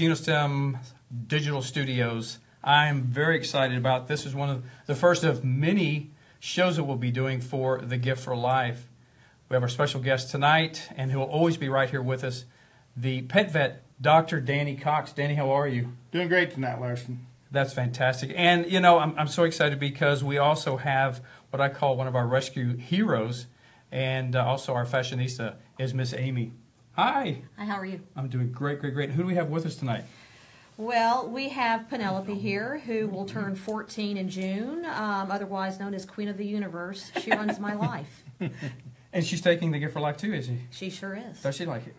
GenoStem Digital Studios. I'm very excited about this. is one of the first of many shows that we'll be doing for The Gift for Life. We have our special guest tonight, and he'll always be right here with us, the pet vet, Dr. Danny Cox. Danny, how are you? Doing great tonight, Lauriston. That's fantastic. And, you know, I'm, I'm so excited because we also have what I call one of our rescue heroes, and uh, also our fashionista is Miss Amy. Hi. Hi, how are you? I'm doing great, great, great. Who do we have with us tonight? Well, we have Penelope here, who will turn 14 in June, um, otherwise known as Queen of the Universe. She runs my life. and she's taking the gift for life too, is she? She sure is. Does she like it?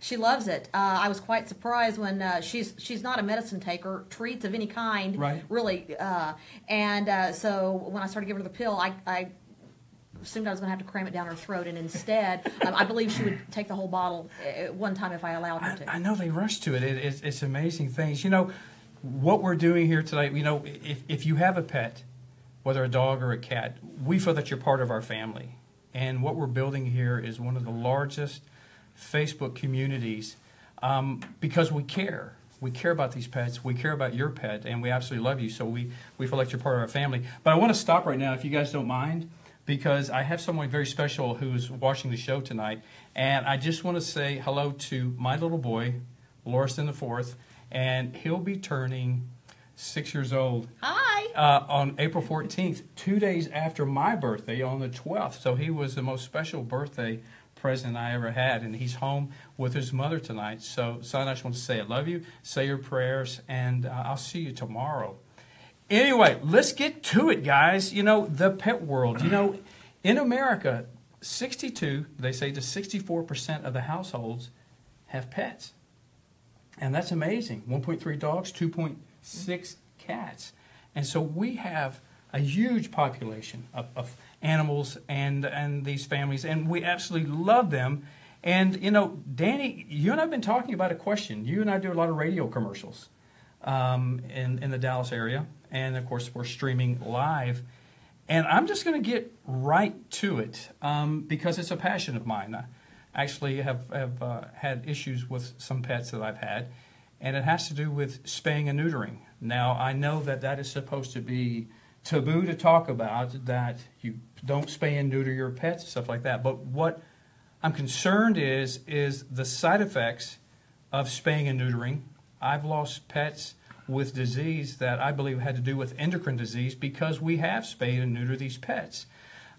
She loves it. Uh, I was quite surprised when uh, she's she's not a medicine taker, treats of any kind, right? Really, uh, and uh, so when I started giving her the pill, I, I assumed I was going to have to cram it down her throat, and instead, um, I believe she would take the whole bottle at one time if I allowed her to. I, I know they rush to it. it it's, it's amazing things. You know, what we're doing here tonight, you know, if, if you have a pet, whether a dog or a cat, we feel that you're part of our family. And what we're building here is one of the largest Facebook communities um, because we care. We care about these pets. We care about your pet, and we absolutely love you. So we, we feel like you're part of our family. But I want to stop right now, if you guys don't mind because I have someone very special who's watching the show tonight. And I just want to say hello to my little boy, Lauriston the Fourth, and he'll be turning six years old. Hi. Uh, on April 14th, two days after my birthday, on the 12th. So he was the most special birthday present I ever had, and he's home with his mother tonight. So, son, I just want to say I love you, say your prayers, and uh, I'll see you tomorrow. Anyway, let's get to it, guys. You know, the pet world. You know, in America, 62, they say to 64% of the households have pets. And that's amazing. 1.3 dogs, 2.6 cats. And so we have a huge population of, of, animals and, and these families, and we absolutely love them. And, you know, Danny, you and I have been talking about a question. You and I do a lot of radio commercials um, in, in the Dallas area and of course we're streaming live. And I'm just going to get right to it um, because it's a passion of mine. I actually have, have uh, had issues with some pets that I've had, and it has to do with spaying and neutering. Now, I know that that is supposed to be taboo to talk about, that you don't spay and neuter your pets and stuff like that. But what I'm concerned is, is the side effects of spaying and neutering. I've lost pets with disease that I believe had to do with endocrine disease because we have spayed and neutered these pets.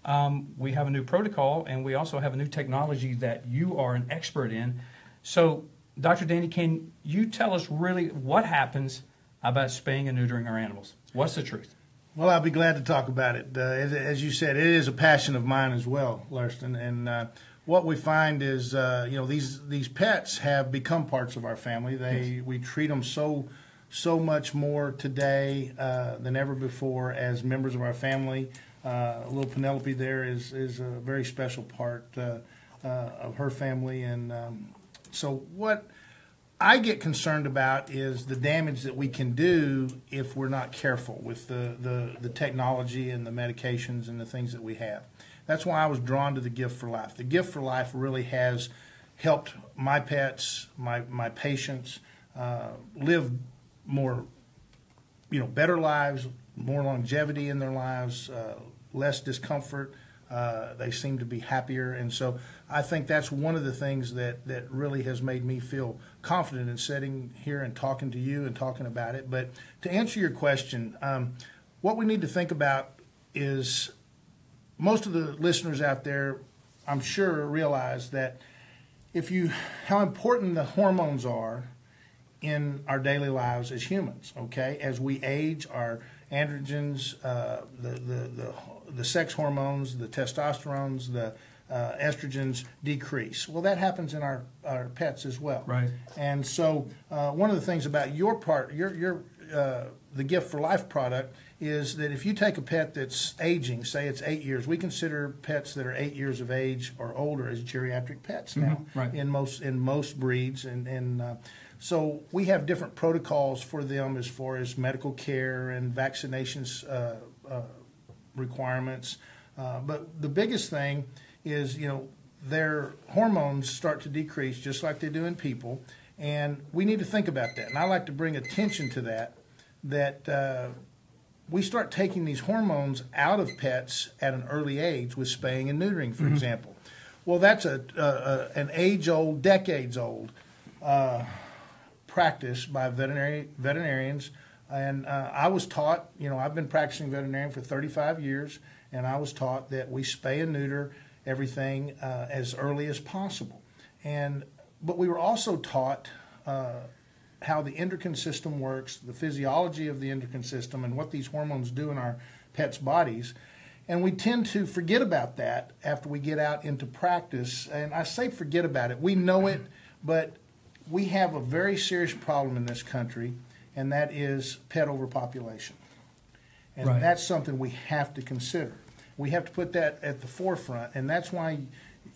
Um, we have a new protocol and we also have a new technology that you are an expert in. So, Dr. Danny, can you tell us really what happens about spaying and neutering our animals? What's the truth? Well, I'll be glad to talk about it. Uh, as, as, you said, it is a passion of mine as well, Lauriston. And uh, what we find is, uh, you know, these these pets have become parts of our family. They yes. we treat them so so much more today uh, than ever before as members of our family. Uh, little Penelope there is, is a very special part uh, uh, of her family. And um, so, what I get concerned about is the damage that we can do if we're not careful with the, the, the technology and the medications and the things that we have. That's why I was drawn to the Gift for Life. The Gift for Life really has helped my pets, my, my patients, uh, live more, you know, better lives, more longevity in their lives, uh, less discomfort. Uh, they seem to be happier, and so I think that's one of the things that that really has made me feel confident in sitting here and talking to you and talking about it. But to answer your question, um, what we need to think about is most of the listeners out there, I'm sure, realize that if you how important the hormones are in our daily lives as humans. Okay, as we age, our androgens, uh, the, the the the sex hormones, the testosterones, the uh, estrogens decrease. Well, that happens in our, our pets as well. Right. And so, uh, one of the things about your part, your your uh, the Gift for Life product is that if you take a pet that's aging, say it's eight years, we consider pets that are eight years of age or older as geriatric pets now. Mm-hmm. Right. In most in most breeds and and uh, so we have different protocols for them as far as medical care and vaccinations uh, uh, requirements. Uh, but the biggest thing is, you know, their hormones start to decrease just like they do in people. And we need to think about that. And I like to bring attention to that, that uh, we start taking these hormones out of pets at an early age with spaying and neutering, for example. Well, that's a an age old, decades old uh, practice by veterinary veterinarians. And uh, I was taught, you know, I've been practicing veterinarian for 35 years, and I was taught that we spay and neuter everything uh, as early as possible. And but we were also taught uh, how the endocrine system works, the physiology of the endocrine system, and what these hormones do in our pets' bodies. And we tend to forget about that after we get out into practice. And I say forget about it. We know it, but we have a very serious problem in this country, and that is pet overpopulation. And Right. that's something we have to consider. We have to put that at the forefront, and that's why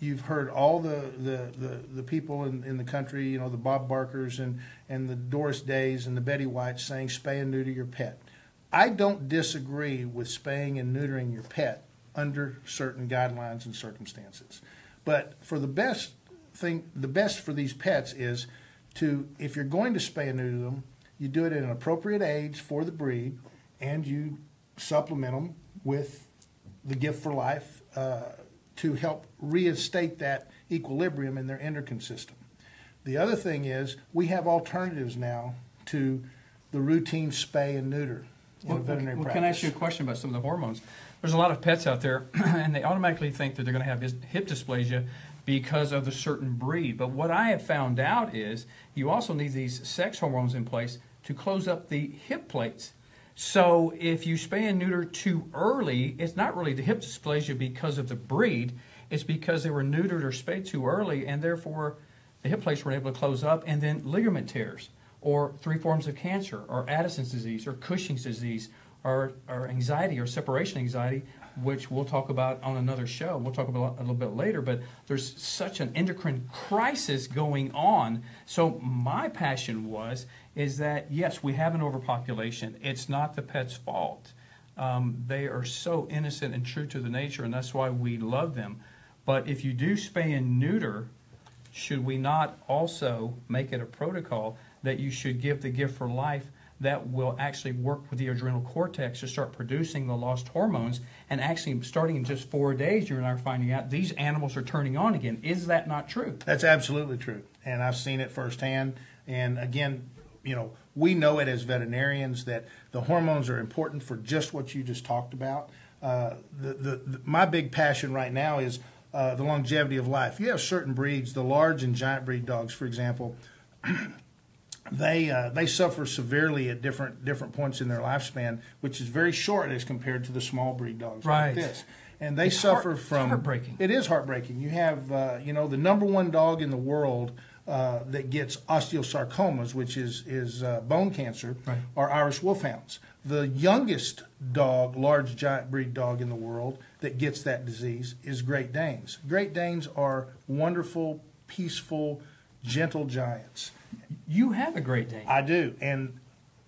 you've heard all the, the, the, the people in, in the country, you know, the Bob Barkers and, and the Doris Days and the Betty Whites saying spay and neuter your pet. I don't disagree with spaying and neutering your pet under certain guidelines and circumstances. But for the best thing, the best for these pets is to, if you're going to spay and neuter them, you do it at an appropriate age for the breed, and you supplement them with the gift for life uh, to help reinstate that equilibrium in their endocrine system. The other thing is we have alternatives now to the routine spay and neuter in Well, veterinary well, practice. can I ask you a question about some of the hormones? There's a lot of pets out there, and they automatically think that they're going to have hip dysplasia because of the certain breed. But what I have found out is you also need these sex hormones in place to close up the hip plates. So if you spay and neuter too early, it's not really the hip dysplasia because of the breed. It's because they were neutered or spayed too early, and therefore the hip plates weren't able to close up, and then ligament tears, or three forms of cancer, or Addison's disease, or Cushing's disease, or, or anxiety, or separation anxiety, which we'll talk about on another show. We'll talk about a little bit later, but there's such an endocrine crisis going on. So my passion was is that yes, we have an overpopulation. It's not the pet's fault. Um, they are so innocent and true to the nature, and that's why we love them. But if you do spay and neuter, should we not also make it a protocol that you should give the gift for life that will actually work with the adrenal cortex to start producing the lost hormones and actually starting in just four days you and I are finding out these animals are turning on again. Is that not true? That's absolutely true, and I've seen it firsthand. And again, you know, we know it as veterinarians that the hormones are important for just what you just talked about. Uh, the, the, the my big passion right now is uh, the longevity of life. You have certain breeds, the large and giant breed dogs, for example. they uh, they suffer severely at different different points in their lifespan, which is very short as compared to the small breed dogs Right. like this. And they It's suffer heart- from heartbreaking. It is heartbreaking. You have uh, you know the number one dog in the world uh, that gets osteosarcomas, which is is uh, bone cancer, Right. are Irish Wolfhounds. The youngest dog, large giant breed dog in the world that gets that disease is Great Danes. Great Danes are wonderful, peaceful, gentle giants. You have a Great Dane. I do, and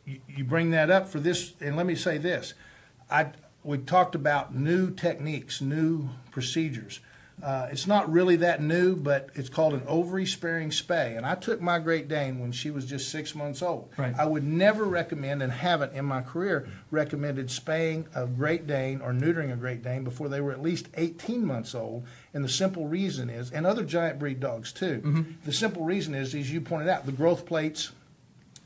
you, you bring that up for this. And let me say this: I we talked about new techniques, new procedures. Uh, it's not really that new, but it's called an ovary sparing spay. And I took my Great Dane when she was just six months old. Right. I would never recommend, and haven't in my career, recommended spaying a Great Dane or neutering a Great Dane before they were at least 18 months old. And the simple reason is, and other giant breed dogs too, the simple reason is, as you pointed out, the growth plates,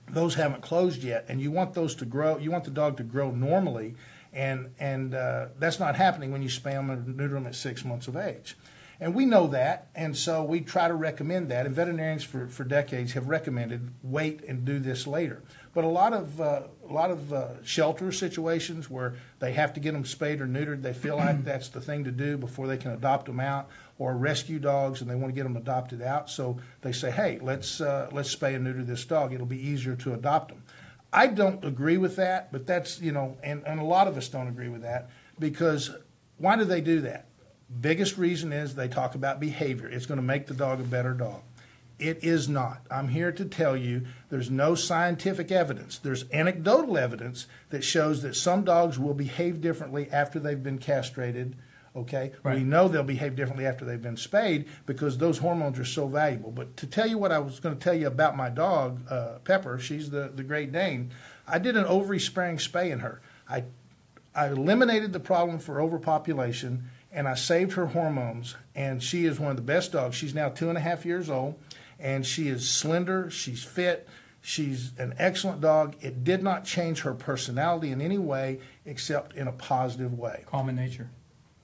those haven't closed yet, and you want those to grow. You want the dog to grow normally, and and uh, that's not happening when you spay them and neuter them at six months of age. And we know that, and so we try to recommend that. And veterinarians for, for decades have recommended wait and do this later. But a lot of uh, a lot of uh, shelter situations where they have to get them spayed or neutered, they feel like that's the thing to do before they can adopt them out. Or rescue dogs, and they want to get them adopted out, so they say, "Hey, let's uh, let's spay and neuter this dog. It'll be easier to adopt them." I don't agree with that, but that's you know, and, and a lot of us don't agree with that because why do they do that? Biggest reason is they talk about behavior. It's going to make the dog a better dog. It is not. I'm here to tell you there's no scientific evidence. There's anecdotal evidence that shows that some dogs will behave differently after they've been castrated Okay, Right. we know they'll behave differently after they've been spayed because those hormones are so valuable. But to tell you what I was going to tell you about my dog, uh, Pepper, she's the the Great Dane. I did an ovary sparing spay in her. I I eliminated the problem for overpopulation and I saved her hormones. And she is one of the best dogs. She's now two and a half years old and she is slender, she's fit, she's an excellent dog. It did not change her personality in any way except in a positive way. Calm in nature.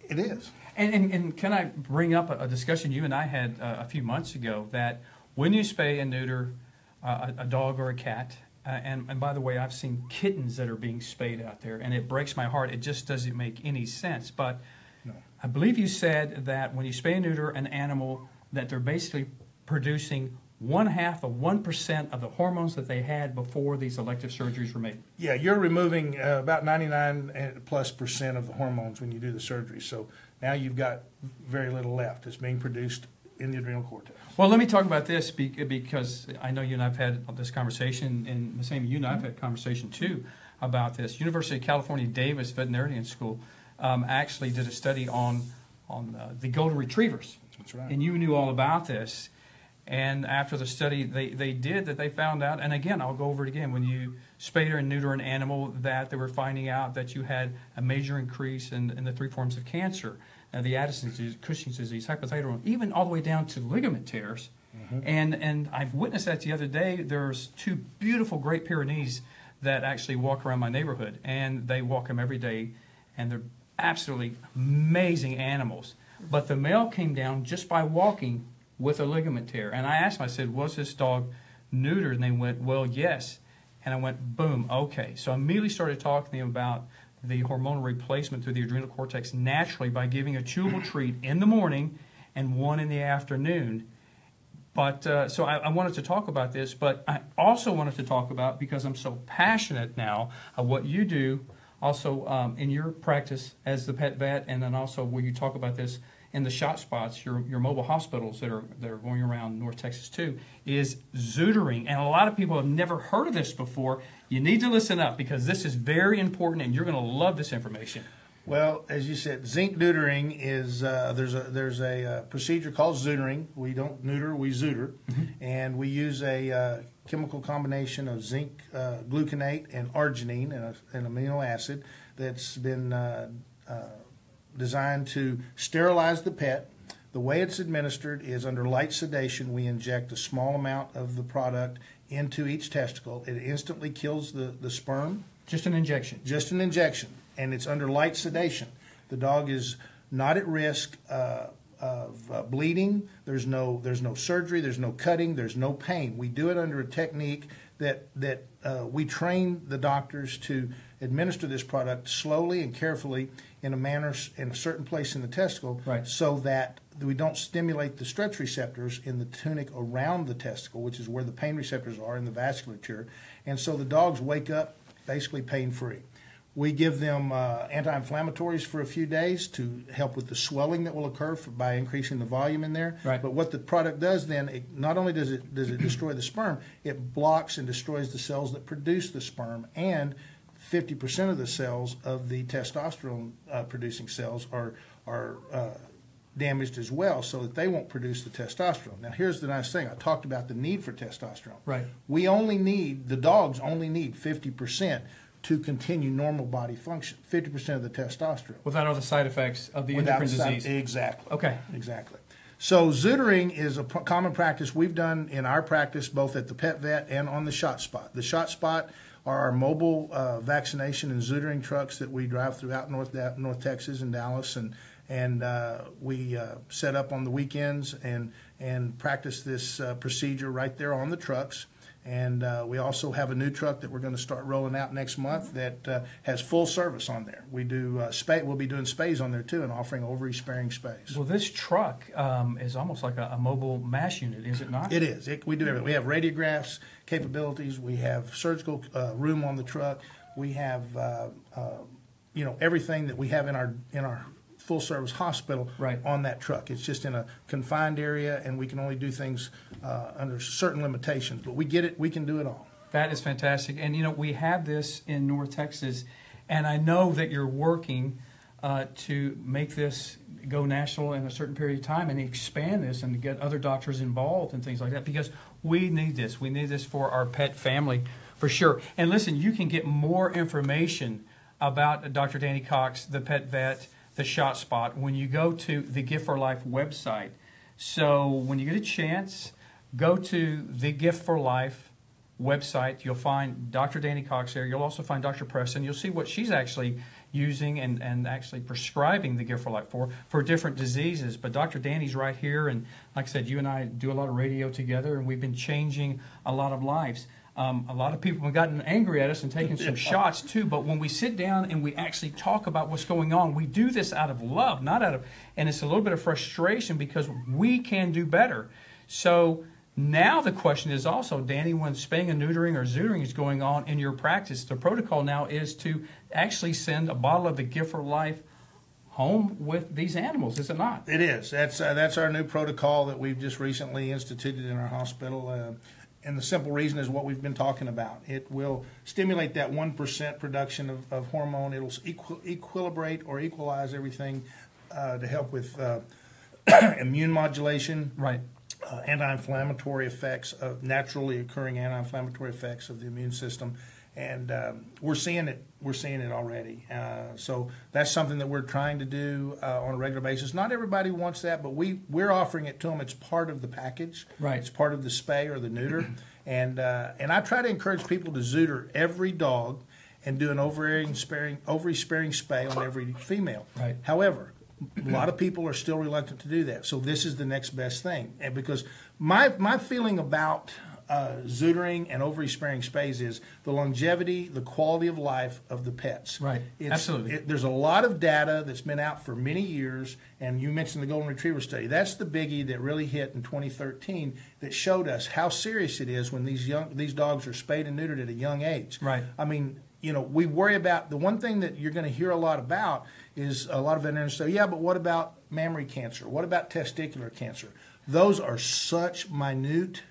It is. And, and, and can I bring up a, a discussion you and I had uh, a few months ago that when you spay and neuter uh, a, a dog or a cat, uh, and, and by the way, I've seen kittens that are being spayed out there, and it breaks my heart. It just doesn't make any sense. But. I believe you said that when you spay and neuter an animal, that they're basically producing one half of 1% of the hormones that they had before these elective surgeries were made. Yeah, you're removing uh, about 99 plus percent of the hormones when you do the surgery. So now you've got very little left. It's being produced in the adrenal cortex. Well, let me talk about this because I know you and I've had this conversation, and the same you and I've had conversation too about this. University of California Davis Veterinarian School um, actually did a study on on uh, the golden retrievers, That's right. and you knew all about this. And after the study, they, they did that they found out, and again, I'll go over it again. When you spay and neuter an animal, that they were finding out that you had a major increase in, in the three forms of cancer, uh, the Addison's disease, Cushing's disease, hypothyroid, even all the way down to ligament tears. And and I've witnessed that the other day. There's two beautiful Great Pyrenees that actually walk around my neighborhood, and they walk them every day, and they're absolutely amazing animals. But the male came down just by walking with a ligament tear, and I asked him. I said, "Was this dog neutered?" And they went, "Well, yes." And I went, "Boom, okay." So I immediately started talking to them about the hormonal replacement through the adrenal cortex naturally by giving a chewable treat in the morning and one in the afternoon. But uh, so I, I wanted to talk about this, but I also wanted to talk about because I'm so passionate now of what you do, also um, in your practice as the pet vet, and then also where you talk about this in the shot spots, your your mobile hospitals that are that are going around North Texas too, is zeutering, and a lot of people have never heard of this before. You need to listen up because this is very important, and you're going to love this information. Well, as you said, zinc neutering is uh, there's a there's a uh, procedure called zeutering. We don't neuter, we zeuter, and we use a uh, chemical combination of zinc uh, gluconate and arginine, and an amino acid that's been uh, uh, designed to sterilize the pet. The way it's administered is under light sedation. We inject a small amount of the product into each testicle. It instantly kills the, the sperm Just an injection. just an injection, and it's under light sedation. The dog is not at risk uh, of uh, bleeding. There's no there's no surgery. There's no cutting. There's no pain. We do it under a technique that that uh, we train the doctors to administer this product slowly and carefully in a manner in a certain place in the testicle, Right. so that we don't stimulate the stretch receptors in the tunic around the testicle, which is where the pain receptors are in the vasculature, and so the dogs wake up basically pain free. We give them uh, anti-inflammatories for a few days to help with the swelling that will occur for, by increasing the volume in there. Right. But what the product does then, it, not only does it does it destroy the sperm, it blocks and destroys the cells that produce the sperm, and 50% of the cells of the testosterone uh, producing cells are are uh, damaged as well, so that they won't produce the testosterone. Now, here's the nice thing: I talked about the need for testosterone. Right. We only need the dogs only need 50% to continue normal body function. 50% of the testosterone. Without all the side effects of the Without endocrine side- disease. Exactly. Okay. Exactly. So zeutering is a p- common practice we've done in our practice, both at the pet vet and on the shot spot. The shot spot are our mobile uh, vaccination and zeutering trucks that we drive throughout North North Texas and Dallas, and and uh, we uh, set up on the weekends and and practice this uh, procedure right there on the trucks. And uh, we also have a new truck that we're going to start rolling out next month that uh, has full service on there. We do uh, spay. We'll be doing spays on there too, and offering ovary sparing spays. Well, this truck um, is almost like a, a mobile MASH unit, is it not? It is. It, we do everything. We have radiographs capabilities. We have surgical uh, room on the truck. We have, uh, uh, you know, everything that we have in our in our full service hospital Right. on that truck. It's just in a confined area, and we can only do things uh, under certain limitations. But we get it. We can do it all. That is fantastic. And you know, we have this in North Texas, and I know that you're working uh, to make this go national in a certain period of time and expand this and get other doctors involved and things like that because we need this. We need this for our pet family for sure. And listen, you can get more information about Dr. Danny Cox, the pet vet, the shot spot when you go to the Gift for Life website. So when you get a chance, go to the Gift for Life website. You'll find Dr. Danny Cox there. You'll also find Dr. Preston. You'll see what she's actually using and, and actually prescribing the Gift for Life for, for different diseases. But Dr. Danny's right here. And like I said, you and I do a lot of radio together, and we've been changing a lot of lives. Um, a lot of people have gotten angry at us and taken some shots too. But when we sit down and we actually talk about what's going on, we do this out of love, not out of, and it's a little bit of frustration because we can do better. So now the question is also, Danny, when spaying and neutering or zeutering is going on in your practice, the protocol now is to actually send a bottle of the Gift for Life home with these animals, is it not? It is. That's uh, that's our new protocol that we've just recently instituted in our hospital. Uh, and the simple reason is what we've been talking about. It will stimulate that 1% production of, of hormone. It'll equi- equilibrate or equalize everything uh, to help with uh, immune modulation, Right. uh, anti-inflammatory effects of naturally occurring anti-inflammatory effects of the immune system, and um, we're seeing it. We're seeing it already. Uh, so that's something that we're trying to do uh, on a regular basis. Not everybody wants that, but we we're offering it to them. It's part of the package. Right. It's part of the spay or the neuter, and uh, and I try to encourage people to zeuter every dog and do an ovary sparing ovary sparing spay on every female. Right. However, a lot of people are still reluctant to do that. So this is the next best thing. And because my my feeling about uh, zeutering and ovary sparing spays is the longevity, the quality of life of the pets. Right. It's, Absolutely. it- there's a lot of data that's been out for many years, and you mentioned the golden retriever study. That's the biggie that really hit in 2013 that showed us how serious it is when these young these dogs are spayed and neutered at a young age. Right. I mean, you know, we worry about the one thing that you're going to hear a lot about is a lot of veterinarians say, yeah, but what about mammary cancer? What about testicular cancer? Those are such minute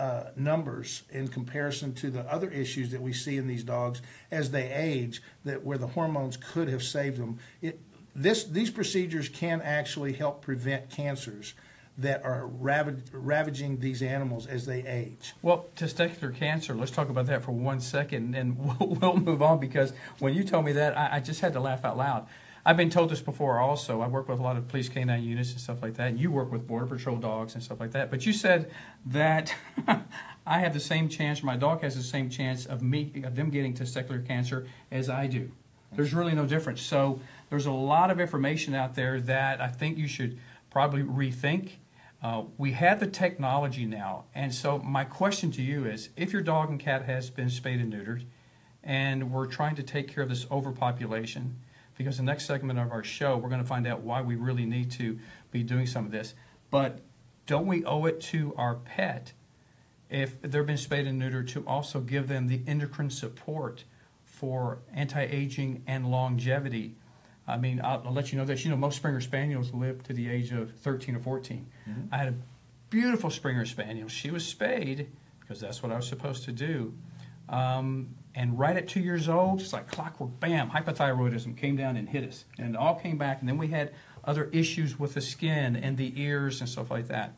uh, numbers in comparison to the other issues that we see in these dogs as they age, that where the hormones could have saved them. It, this, these procedures can actually help prevent cancers that are ravag- ravaging these animals as they age. Well, testicular cancer, let's talk about that for one second and we'll, we'll move on because when you told me that, I, I just had to laugh out loud. I've been told this before also. I work with a lot of police canine units and stuff like that. You work with Border Patrol dogs and stuff like that. But you said that I have the same chance, my dog has the same chance of me of them getting testicular cancer as I do. There's really no difference. So there's a lot of information out there that I think you should probably rethink. Uh, we have the technology now, and so my question to you is: If your dog and cat has been spayed and neutered, and we're trying to take care of this overpopulation, because the next segment of our show we're going to find out why we really need to be doing some of this. But don't we owe it to our pet, if they've been spayed and neutered, to also give them the endocrine support for anti-aging and longevity? I mean, I'll, I'll let you know this. You know, most Springer Spaniels live to the age of 13 or 14. I had a beautiful Springer Spaniel. She was spayed because that's what I was supposed to do. Um, and right at two years old, just like clockwork, bam, hypothyroidism came down and hit us. And it all came back. And then we had other issues with the skin and the ears and stuff like that.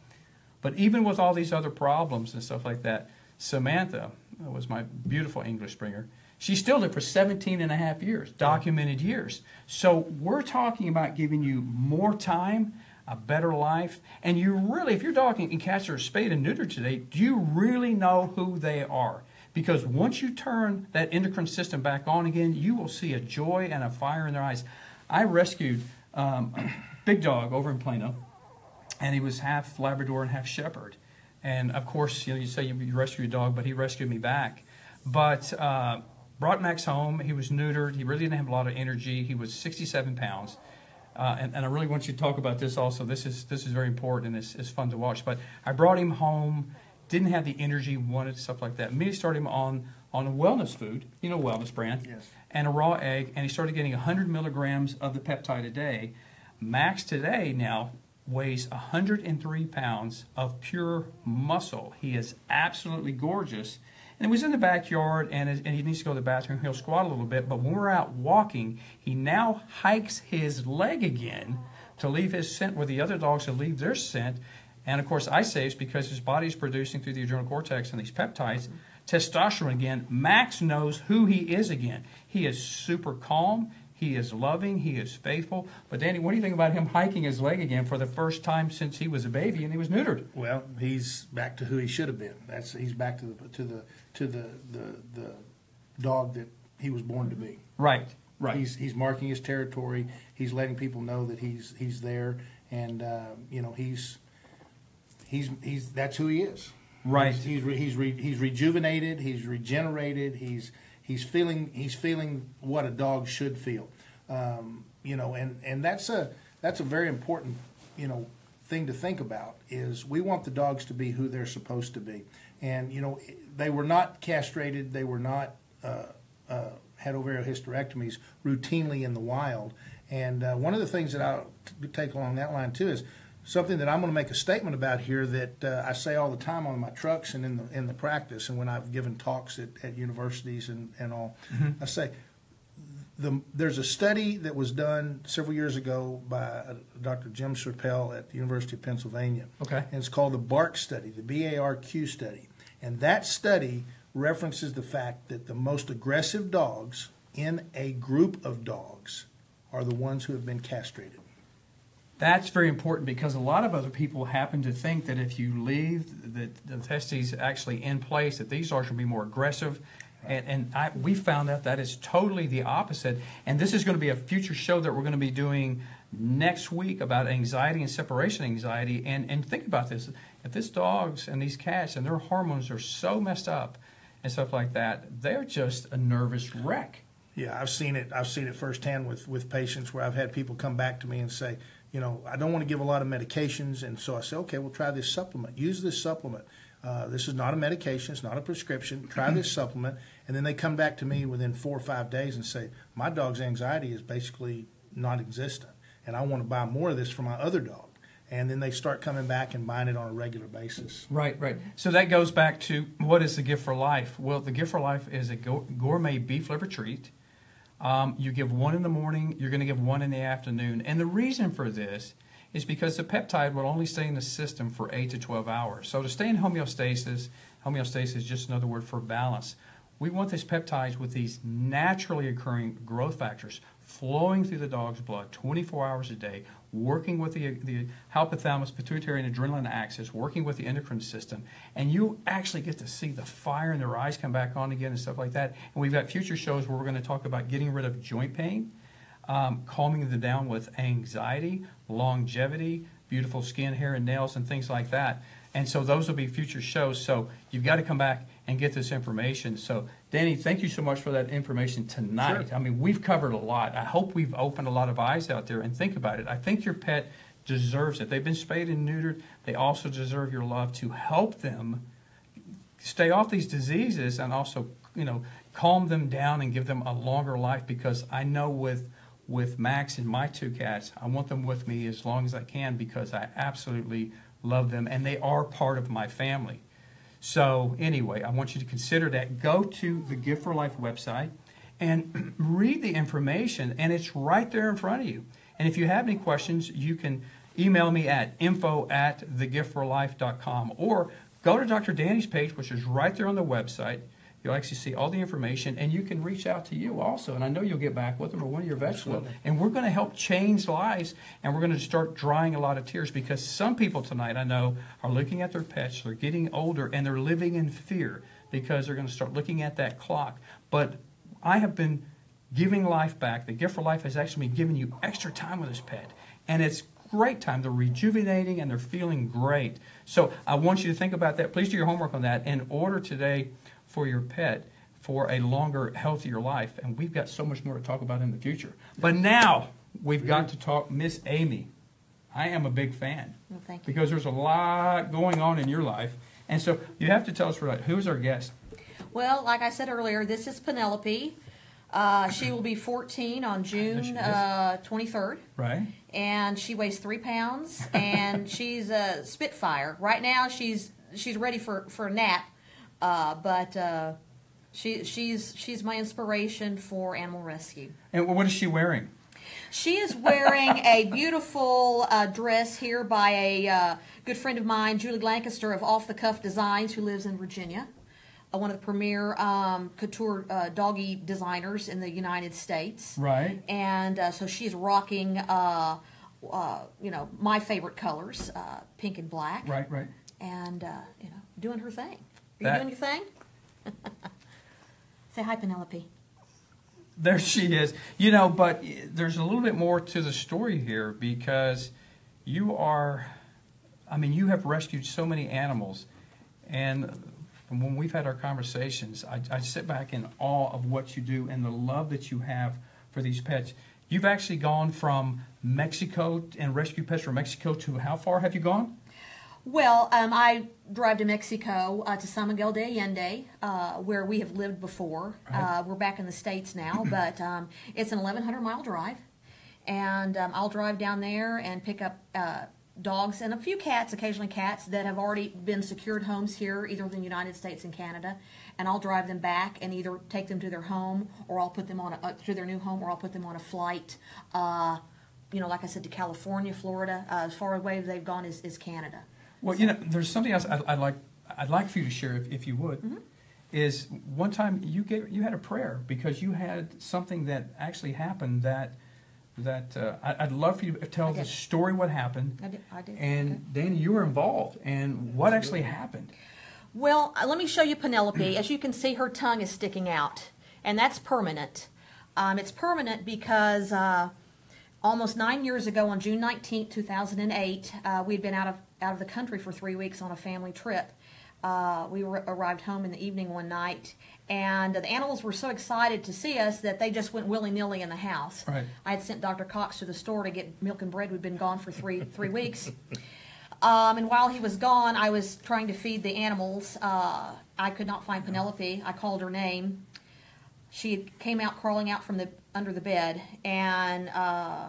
But even with all these other problems and stuff like that, Samantha was my beautiful English Springer. She still lived for 17 and a half years, documented years. So we're talking about giving you more time, a better life. And you really, if you're talking and cats are spayed and neutered today, do you really know who they are? Because once you turn that endocrine system back on again, you will see a joy and a fire in their eyes. I rescued um, a big dog over in Plano and he was half Labrador and half Shepherd. And of course, you know, you say you, you rescue a dog, but he rescued me back. But uh, brought Max home. He was neutered. He really didn't have a lot of energy. He was 67 pounds. Uh, and, and I really want you to talk about this also. This is this is very important and it's, it's fun to watch. But I brought him home. Didn't have the energy, wanted stuff like that. Immediately started him on on a wellness food, you know, wellness brand, Yes. and a raw egg, and he started getting 100 milligrams of the peptide a day. Max today now weighs 103 pounds of pure muscle. He is absolutely gorgeous. And he was in the backyard, and, and he needs to go to the bathroom. He'll squat a little bit, but when we're out walking, he now hikes his leg again to leave his scent where the other dogs will leave their scent. And of course, I say it's because his body's producing through the adrenal cortex and these peptides testosterone again. Max knows who he is again. He is super calm. He is loving. He is faithful. But Danny, what do you think about him hiking his leg again for the first time since he was a baby and he was neutered? Well, he's back to who he should have been. That's he's back to the to the to the the, the dog that he was born to be. Right. Right. He's he's marking his territory. He's letting people know that he's he's there, and uh, you know he's he's he's that's who he is. Right. He's he's, re, he's, re, he's rejuvenated. He's regenerated. He's he's feeling he's feeling what a dog should feel. Um, you know, and and that's a that's a very important you know thing to think about is we want the dogs to be who they're supposed to be, and you know they were not castrated. They were not. Uh, uh, had ovariohysterectomies routinely in the wild. And uh, one of the things that I'll t- take along that line too is something that I'm going to make a statement about here that uh, I say all the time on my trucks and in the in the practice and when I've given talks at, at universities and, and all. I say the, there's a study that was done several years ago by uh, Dr. Jim Serpell at the University of Pennsylvania. Okay. And it's called the BARQ study, the B-A-R-Q study. And that study references the fact that the most aggressive dogs in a group of dogs are the ones who have been castrated. That's very important because a lot of other people happen to think that if you leave the, the testes actually in place, that these dogs will be more aggressive. And, and I, we found out that is totally the opposite. And this is going to be a future show that we're going to be doing next week about anxiety and separation anxiety. And, and think about this if this dogs and these cats and their hormones are so messed up and stuff like that, they're just a nervous wreck. Yeah, I've seen it. I've seen it firsthand with with patients where I've had people come back to me and say, you know, I don't want to give a lot of medications, and so I say, okay, we'll try this supplement. Use this supplement. Uh, this is not a medication. It's not a prescription. Try this supplement, and then they come back to me within four or five days and say, my dog's anxiety is basically non-existent, and I want to buy more of this for my other dog. And then they start coming back and buying it on a regular basis. Right, right. So that goes back to what is the gift for life? Well, the gift for life is a gourmet beef liver treat. Um, you give one in the morning, you're going to give one in the afternoon. And the reason for this is because the peptide will only stay in the system for 8 to 12 hours. So to stay in homeostasis, homeostasis is just another word for balance. We want these peptides with these naturally occurring growth factors flowing through the dog's blood 24 hours a day, working with the, the hypothalamus, pituitary, and adrenaline axis, working with the endocrine system, and you actually get to see the fire in their eyes come back on again and stuff like that. And we've got future shows where we're going to talk about getting rid of joint pain, um, calming them down with anxiety, longevity, beautiful skin, hair, and nails, and things like that. And so those will be future shows. So you've got to come back and get this information. So, Danny, thank you so much for that information tonight. Sure. I mean, we've covered a lot. I hope we've opened a lot of eyes out there. And think about it. I think your pet deserves it. They've been spayed and neutered. They also deserve your love to help them stay off these diseases and also, you know, calm them down and give them a longer life. Because I know with with Max and my two cats, I want them with me as long as I can because I absolutely love them and they are part of my family. So, anyway, I want you to consider that. Go to the Gift for Life website and read the information, and it's right there in front of you. And if you have any questions, you can email me at info at thegiftforlife.com or go to Dr. Danny's page, which is right there on the website. You'll actually see all the information, and you can reach out to you also. And I know you'll get back with them or one of your vets will. And we're going to help change lives, and we're going to start drying a lot of tears because some people tonight I know are looking at their pets, they're getting older, and they're living in fear because they're going to start looking at that clock. But I have been giving life back. The gift for life has actually been giving you extra time with this pet, and it's great time. They're rejuvenating and they're feeling great. So I want you to think about that. Please do your homework on that and order today for your pet for a longer, healthier life. And we've got so much more to talk about in the future. But now we've got to talk Miss Amy. I am a big fan Well, thank you. because there's a lot going on in your life. And so you have to tell us right, who's our guest? Well, like I said earlier, this is Penelope. Uh, she will be 14 on June uh, 23rd, Right? and she weighs three pounds, and she's a Spitfire. Right now, she's she's ready for for a nap, Uh, but uh, she she's she's my inspiration for animal rescue. And what is she wearing? She is wearing a beautiful uh, dress here by a uh, good friend of mine, Julie Lancaster of Off the Cuff Designs, who lives in Virginia. Uh, one of the premier um, couture uh, doggy designers in the United States. Right. And uh, so she's rocking, uh, uh, you know, my favorite colors, uh, pink and black. Right, right. And, uh, you know, doing her thing. Are you That- doing your thing? Say hi, Penelope. There she is. You know, but there's a little bit more to the story here because you are, I mean, you have rescued so many animals. And from when we've had our conversations, I, I sit back in awe of what you do and the love that you have for these pets. You've actually gone from Mexico and rescue pets from Mexico to how far have you gone? Well, um, I drive to Mexico uh, to San Miguel de Allende, uh, where we have lived before. Right. Uh, we're back in the states now, but um, it's an 1,100 mile drive, and um, I'll drive down there and pick up uh, dogs and a few cats, occasionally cats that have already been secured homes here, either in the United States and Canada, and I'll drive them back and either take them to their home, or I'll put them on a, uh, to their new home, or I'll put them on a flight. Uh, you know, like I said, to California, Florida. Uh, as far away as they've gone is, is Canada. Well, you know, there's something else I'd, I'd like I'd like for you to share, if, if you would. Mm-hmm. Is one time you gave you had a prayer because you had something that actually happened that that uh, I, I'd love for you to tell the story what happened. I did. I did. And Danny, you were involved, and what actually happened? Well, uh, let me show you Penelope. As you can see, her tongue is sticking out, and that's permanent. Um, it's permanent because uh, almost nine years ago, on June 19, 2008, uh, we'd been out of out of the country for three weeks on a family trip. Uh, we were, arrived home in the evening one night, and the animals were so excited to see us that they just went willy nilly in the house. Right. I had sent Dr. Cox to the store to get milk and bread. We'd been gone for three three weeks. Um, and while he was gone, I was trying to feed the animals. Uh, I could not find Penelope. I called her name. She came out crawling out from the under the bed, and uh,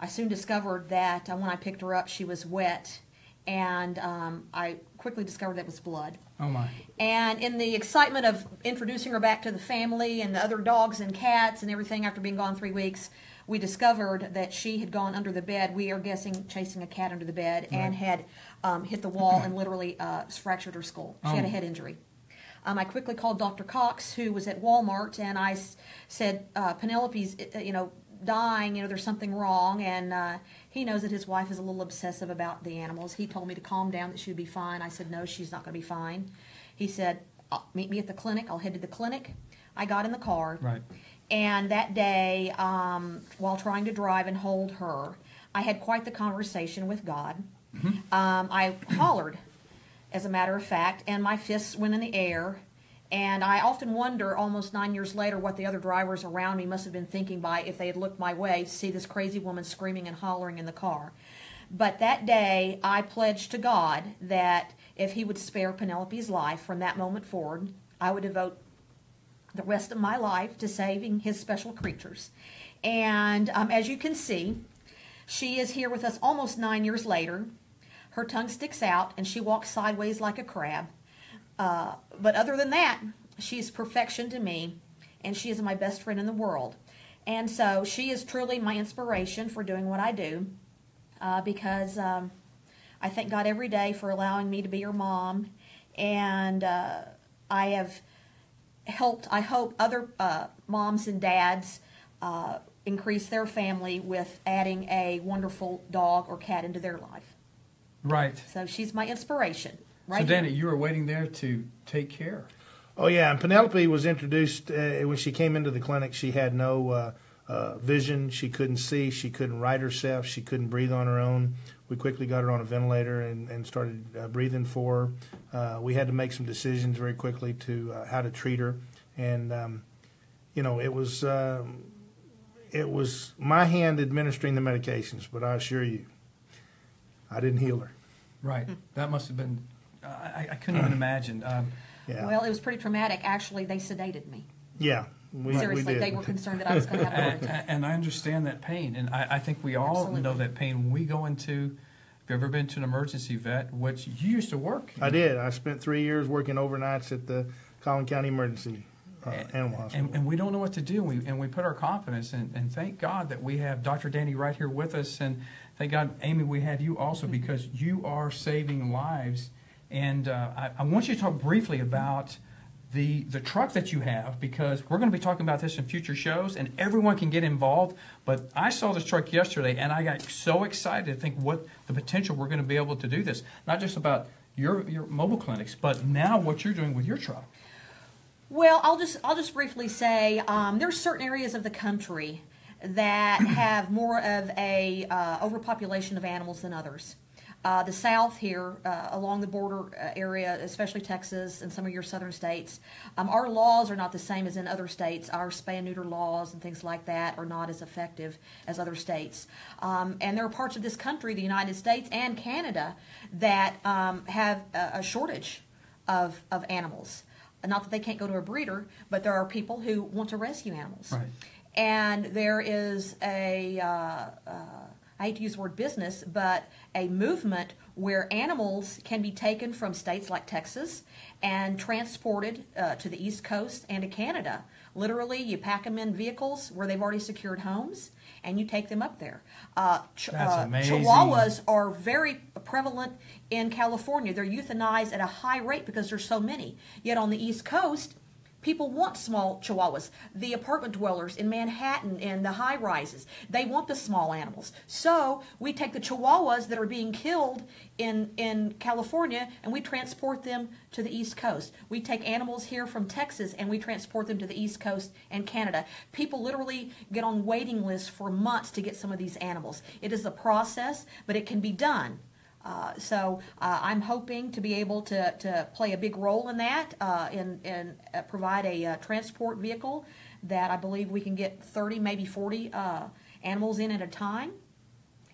I soon discovered that uh, when I picked her up, she was wet, and um, I quickly discovered that was blood. Oh my! And in the excitement of introducing her back to the family and the other dogs and cats and everything after being gone three weeks, we discovered that she had gone under the bed. We are guessing chasing a cat under the bed and had um, hit the wall and literally uh, fractured her skull. She had a Oh. head injury. Um, I quickly called Dr. Cox, who was at Walmart, and I s- said, uh, Penelope's, uh, you know, dying. You know, there's something wrong, and uh, he knows that his wife is a little obsessive about the animals. He told me to calm down, that she would be fine. I said, no, she's not going to be fine. He said, "Uh, meet me at the clinic. I'll head to the clinic. I got in the car. Right. And that day, um, while trying to drive and hold her, I had quite the conversation with God. Um, I hollered, as a matter of fact, and my fists went in the air. And I often wonder, almost nine years later, what the other drivers around me must have been thinking by if they had looked my way to see this crazy woman screaming and hollering in the car. But that day, I pledged to God that if He would spare Penelope's life from that moment forward, I would devote the rest of my life to saving his special creatures. And um, as you can see, she is here with us almost nine years later. Her tongue sticks out and she walks sideways like a crab. Uh, but other than that, she's perfection to me, and she is my best friend in the world. And so she is truly my inspiration for doing what I do uh, because um, I thank God every day for allowing me to be your mom. And uh, I have helped, I hope, other uh, moms and dads uh, increase their family with adding a wonderful dog or cat into their life. Right. So she's my inspiration. Right so, here. Danny, you were waiting there to take care. Oh yeah, and Penelope was introduced uh, when she came into the clinic. She had no uh, uh, vision. She couldn't see. She couldn't right herself. She couldn't breathe on her own. We quickly got her on a ventilator and, and started uh, breathing for her. Uh, we had to make some decisions very quickly to uh, how to treat her, and um, you know it was um, it was my hand administering the medications, but I assure you, I didn't heal her. Right. That must have been. I, I couldn't even imagine. Um, Yeah, Well, it was pretty traumatic. Actually, they sedated me. yeah, we, we Seriously, did. they were concerned that I was going to have a heart and, attack. and I understand that pain, and I, I think we all Absolutely. know that pain when we go into Have you ever been to an emergency vet, which you used to work? I did. I spent three years working overnights at the Collin County Emergency uh, And- Animal Hospital. And, and we don't know what to do. And we, and we put our confidence in, and thank God that we have Dr. Danny right here with us. And thank God, Amy, we have you also because you are saving lives. And uh, I, I want you to talk briefly about the, the truck that you have because we're going to be talking about this in future shows and everyone can get involved. But I saw this truck yesterday and I got so excited to think what the potential we're going to be able to do this. Not just about your, your mobile clinics, but now what you're doing with your truck. Well, I'll just I'll just briefly say um, there's certain areas of the country that have more of a uh, overpopulation of animals than others. Uh, the South here, uh, along the border uh, area, especially Texas and some of your southern states, um, our laws are not the same as in other states. Our spay and neuter laws and things like that are not as effective as other states. Um, and there are parts of this country, the United States and Canada, that um, have a, a shortage of, of animals. Not that they can't go to a breeder, but there are people who want to rescue animals. Right. And there is a, uh, uh, I hate to use the word business, but a movement where animals can be taken from states like Texas and transported uh, to the East Coast and to Canada. Literally, you pack them in vehicles where they've already secured homes and you take them up there. Uh, ch- That's uh. Chihuahuas are very prevalent in California. They're euthanized at a high rate because there's so many. Yet on the East Coast, people want small chihuahuas. The apartment dwellers in Manhattan and the high rises, they want the small animals. So we take the chihuahuas that are being killed in, in California and we transport them to the East Coast. We take animals here from Texas and we transport them to the East Coast and Canada. People literally get on waiting lists for months to get some of these animals. It is a process, but it can be done. Uh, so uh, I'm hoping to be able to, to play a big role in that uh, and, and uh, provide a uh, transport vehicle that I believe we can get 30, maybe 40 uh, animals in at a time,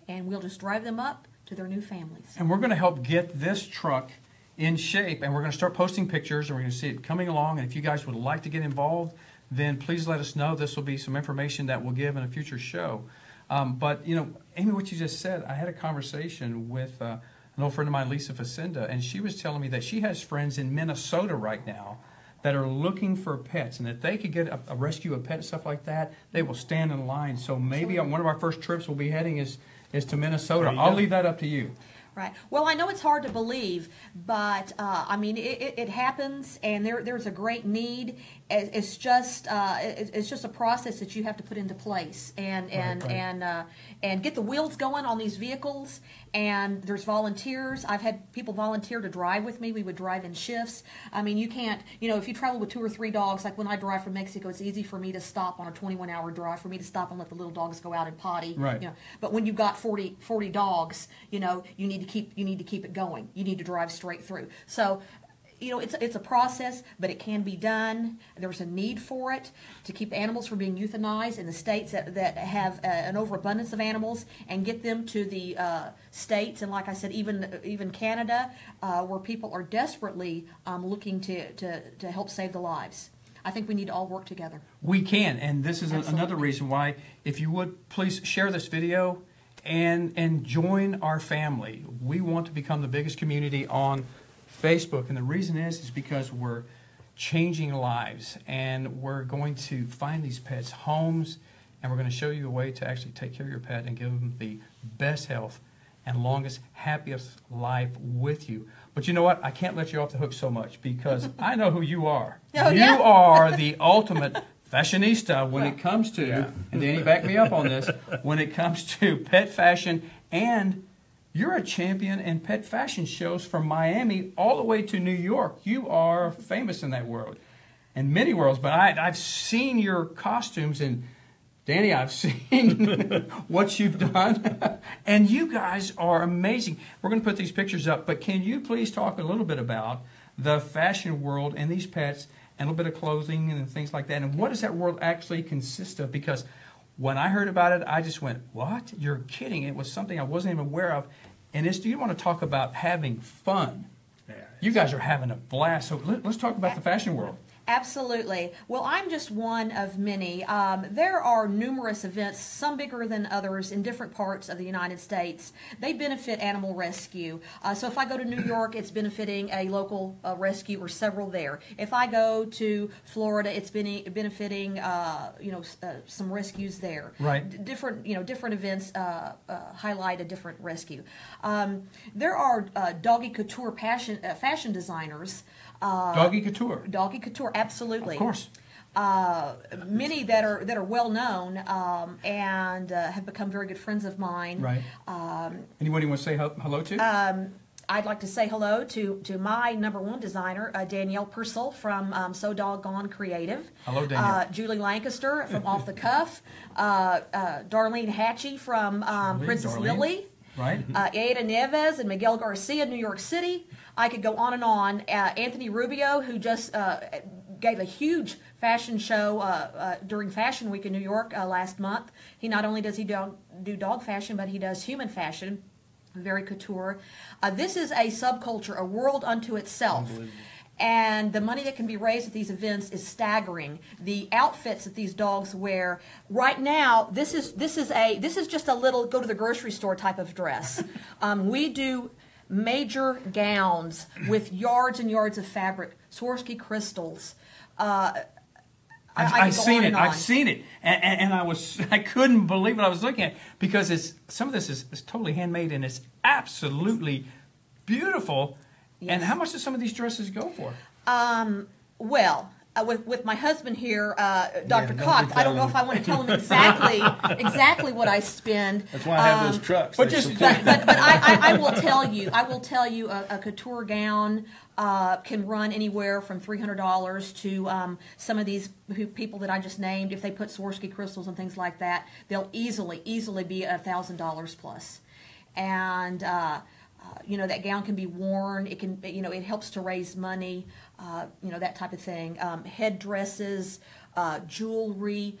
and we'll just drive them up to their new families. And we're going to help get this truck in shape, and we're going to start posting pictures, and we're going to see it coming along. And if you guys would like to get involved, then please let us know. This will be some information that we'll give in a future show. Um, but you know, Amy, what you just said, I had a conversation with uh, an old friend of mine, Lisa Facenda, and she was telling me that she has friends in Minnesota right now that are looking for pets, and if they could get a, a rescue a pet and stuff like that, they will stand in line. So maybe on one of our first trips we'll be heading is is to Minnesota. I'll go. leave that up to you. Right. Well, I know it's hard to believe, but uh, I mean, it, it, it happens, and there there's a great need. It- It's just uh, it- it's just a process that you have to put into place, and and right. and uh, and get the wheels going on these vehicles. And there's volunteers. I've had people volunteer to drive with me. We would drive in shifts. I mean, you can't, you know, if you travel with two or three dogs, like when I drive from Mexico, it's easy for me to stop on a 21 hour drive for me to stop and let the little dogs go out and potty. Right. You know, but when you've got 40, 40 dogs, you know, you need to keep you need to keep it going. You need to drive straight through. So, you know, it's it's a process, but it can be done. There's a need for it to keep animals from being euthanized in the states that, that have uh, an overabundance of animals and get them to the uh, states and, like I said, even even Canada, uh, where people are desperately um, looking to, to to help save the lives. I think we need to all work together. We can, and this is a- another reason why. If you would please share this video and and join our family. We want to become the biggest community on Facebook, and the reason is is because we're changing lives, and we're going to find these pets homes, and we're going to show you a way to actually take care of your pet and give them the best health and longest, happiest life with you. But you know what? I can't let you off the hook so much because I know who you are. Oh, you yeah? are the ultimate fashionista when it comes to, and Danny, back me up on this, when it comes to pet fashion, and you're a champion in pet fashion shows from Miami all the way to New York. You are famous in that world, and many worlds. But I, I've seen your costumes, and Danny, I've seen what you've done, and you guys are amazing. We're going to put these pictures up, but can you please talk a little bit about the fashion world and these pets, and a little bit of clothing and things like that, and what does that world actually consist of? Because when I heard about it, I just went, "What? You're kidding!" It was something I wasn't even aware of. And it's, you want to talk about having fun? Yeah. You guys are having a blast. So let, us talk about the fashion world. Absolutely. Well, I'm just one of many. Um, there are numerous events, some bigger than others, in different parts of the United States. They benefit animal rescue. Uh, so if I go to New York, it's benefiting a local uh, rescue or several there. If I go to Florida, it's bene- benefiting uh, you know uh, some rescues there. Right. D- different you know different events uh, uh, highlight a different rescue. Um, there are uh, doggy couture passion, uh, fashion designers. Uh, Doggy couture. Doggy couture, absolutely. Of course. Uh, many that are that are well known um, and uh, have become very good friends of mine. Right. Um, Anybody want to say hello to? uh, I'd like to say hello to to my number one designer, uh, Danielle Purcell from um, So Doggone Creative. Hello, Danielle. Uh, Julie Lancaster from Off the Cuff. Uh, uh, Darlene Hatchie from um, Julie, Princess Darlene. Lily. right? Uh, Ada Neves and Miguel Garcia, New York City. I could go on and on. Uh, Anthony Rubio, who just uh, gave a huge fashion show uh, uh, during Fashion Week in New York uh, last month. He not only does he dog, do dog fashion, but he does human fashion, very couture. Uh, this is a subculture, a world unto itself. And the money that can be raised at these events is staggering. The outfits that these dogs wear right now, this is this is a this is just a little go to the grocery store type of dress. um, we do major gowns with yards and yards of fabric, Swarovski crystals. Uh, I've, I've seen it. I've seen it, and, and, and I was I couldn't believe what I was looking at because it's some of this is, is totally handmade and it's absolutely beautiful. And how much do some of these dresses go for? Um, Well, uh, with with my husband here, uh, Dr. don't Cox, I don't know if I want to tell him exactly exactly what I spend. That's why I have those trucks. but just- but but, but I, I, I will tell you, I will tell you, a, a couture gown uh, can run anywhere from three hundred dollars to um, some of these who, people that I just named. If they put Swarovski crystals and things like that, they'll easily easily be a thousand dollars plus. plus, and. Uh, uh, you know that gown can be worn. It can, you know, it helps to raise money. Uh, you know that type of thing. Um, headdresses, uh, jewelry.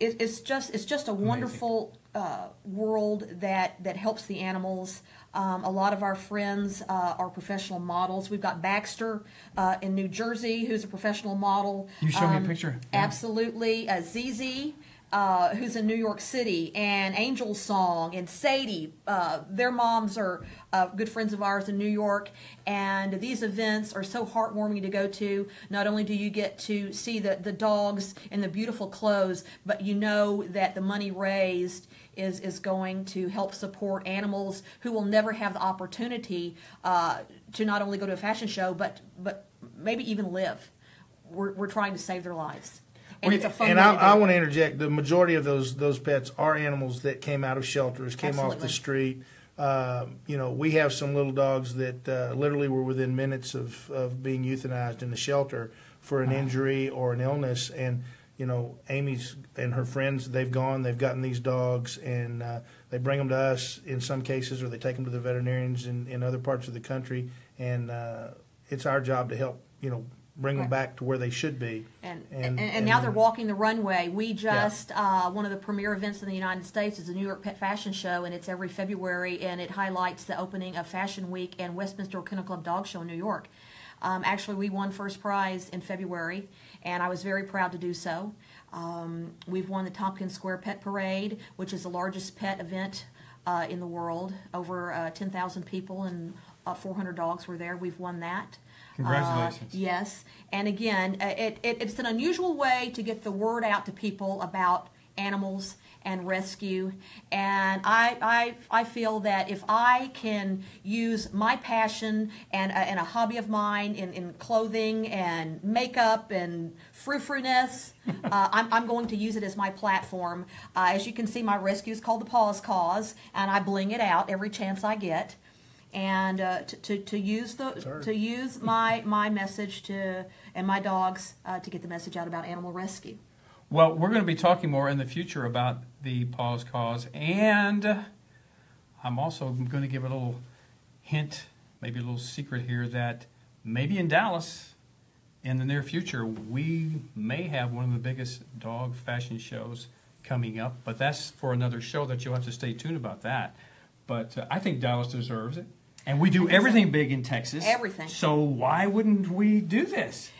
It, it's just, it's just a wonderful uh, world that that helps the animals. Um, a lot of our friends uh, are professional models. We've got Baxter uh, in New Jersey, who's a professional model. You show me a Um, picture. Yeah. Absolutely. Uh, ZZ, uh, who's in New York City, and Angel Song, and Sadie. Uh, their moms are uh, good friends of ours in New York. And these events are so heartwarming to go to. Not only do you get to see the, the dogs in the beautiful clothes, but you know that the money raised is, is going to help support animals who will never have the opportunity uh, to not only go to a fashion show, but, but maybe even live. We're, we're trying to save their lives. And it's a fun and I, I want to interject. The majority of those those pets are animals that came out of shelters, came off the street. Um, you know, we have some little dogs that uh, literally were within minutes of, of being euthanized in the shelter for an injury or an illness. And you know, Amy's and her friends, they've gone, they've gotten these dogs, and uh, they bring them to us in some cases, or they take them to the veterinarians in, in other parts of the country. And uh, it's our job to help, you know, bring them Right. back to where they should be. And, And- and, now they're walking the runway. We just, uh, one of the premier events in the United States is the New York Pet Fashion Show, and it's every February, and it highlights the opening of Fashion Week and Westminster Kennel Club Dog Show in New York. Um, actually, we won first prize in February, and I was very proud to do so. Um, we've won the Tompkins Square Pet Parade, which is the largest pet event uh, in the world. Over uh, 10,000 people and uh, 400 dogs were there. We've won that. Congratulations. Uh, yes, and again, uh, it, it, it's an unusual way to get the word out to people about animals and rescue. And I, I, I feel that if I can use my passion and, a- and a hobby of mine in, in clothing and makeup and frou-frou-ness, uh, I'm, I'm going to use it as my platform. Uh, as you can see, my rescue is called the Paws Cause, and I bling it out every chance I get and uh, to, to, to use the to use my my message to and my dogs uh, to get the message out about animal rescue. Well, we're going to be talking more in the future about the Paws Cause, and I'm also going to give a little hint, maybe a little secret here, that maybe in Dallas, in the near future, we may have one of the biggest dog fashion shows coming up. But that's for another show that you'll have to stay tuned about that. But uh, I think Dallas deserves it, and we do everything big in Texas. Everything. So why wouldn't we do this?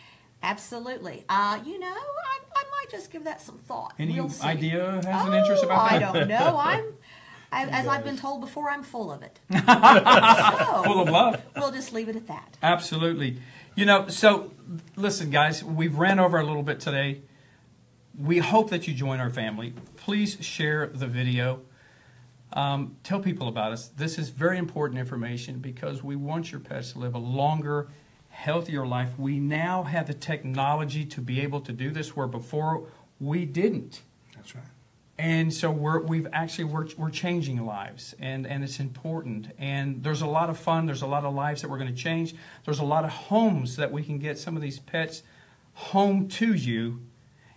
Absolutely. Uh, you know, I, I might just give that some thought. Any We'll idea has an Oh, interest about I don't know. I'm, I, as I've been told before, I'm full of it. so, Full of love. we'll just leave it at that. Absolutely. You know, so listen, guys, we've ran over a little bit today. We hope that you join our family. Please share the video. Um, tell people about us. This is very important information because we want your pets to live a longer, healthier life. We now have the technology to be able to do this where before we didn't. That's right. And so we're, we've actually we're, we're changing lives, and, and it's important. And there's a lot of fun. There's a lot of lives that we're going to change. There's a lot of homes that we can get some of these pets home to you,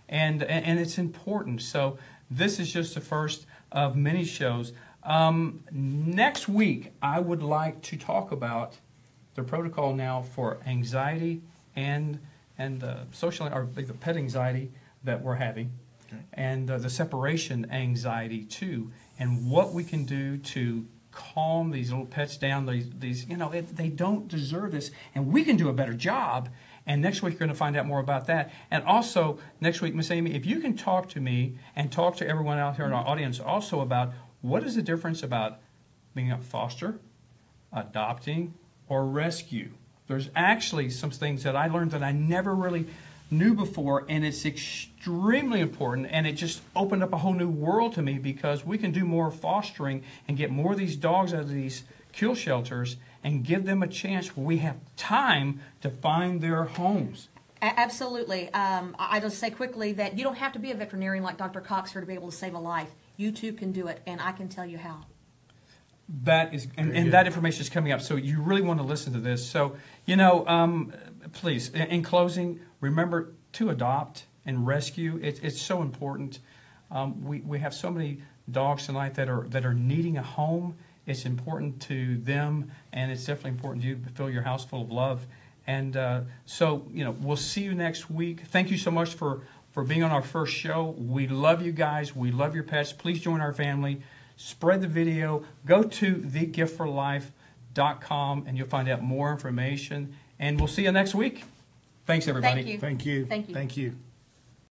and and, and it's important. So this is just the first of many shows. Um, next week, I would like to talk about the protocol now for anxiety and and uh, social or the pet anxiety that we're having and uh, the separation anxiety too, and what we can do to calm these little pets down. These, these you know, it, they don't deserve this, and we can do a better job. And next week, you're going to find out more about that. And also, next week, Miss Amy, if you can talk to me and talk to everyone out here in our audience also about what is the difference about being a foster, adopting, or rescue. There's actually some things that I learned that I never really knew before, and it's extremely important. And it just opened up a whole new world to me because we can do more fostering and get more of these dogs out of these kill shelters and give them a chance where we have time to find their homes. Absolutely. Um, I I just say quickly that you don't have to be a veterinarian like Dr. Cox here to be able to save a life. You too can do it, and I can tell you how. That is, and, and that information is coming up. So you really want to listen to this. So you know, um, please, in, in closing, remember to adopt and rescue. It's it's so important. Um, we we have so many dogs tonight that are that are needing a home. It's important to them, and it's definitely important to you to fill your house full of love. And uh, so, you know, we'll see you next week. Thank you so much for for being on our first show. We love you guys. We love your pets. Please join our family. Spread the video. Go to thegiftforlife.com and you'll find out more information. And we'll see you next week. Thanks, everybody. Thank you. Thank you. Thank you. Thank you.